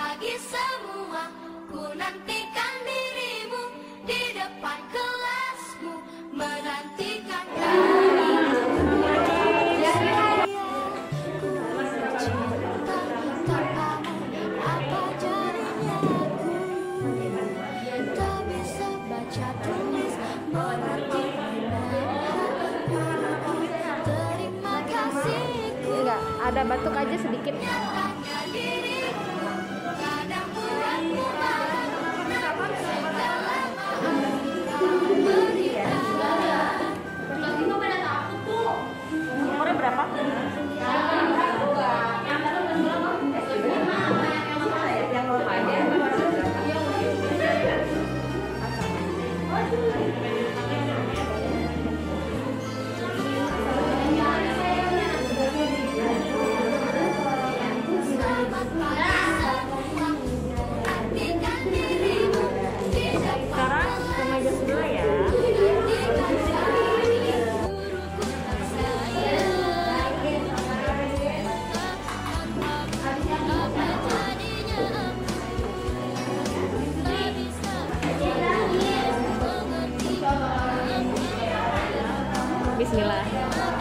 pagi semua Ku nantikan dirimu di depan kelasmu Menantikan Enggak, ada batuk aja sedikit. Bismillah